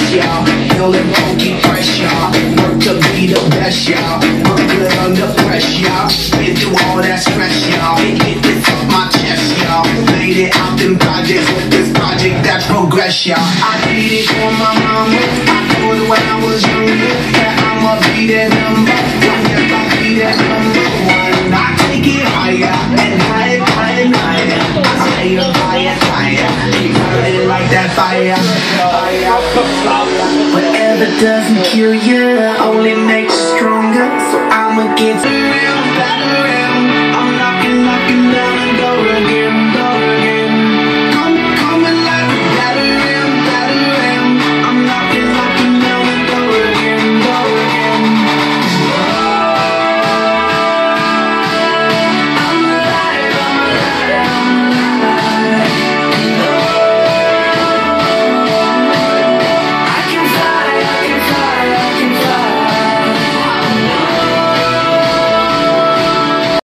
get less, y'all. Feeling funky fresh, y'all. Work to be the best, y'all. I'm good under pressure, y'all. Been through all that stress, y'all. Get this off my chest, y'all. Made it out them projects this project that's progress, y'all. I did it for my mama. I told her when I was younger fire. Whatever doesn't kill you only makes you stronger. So I'ma get.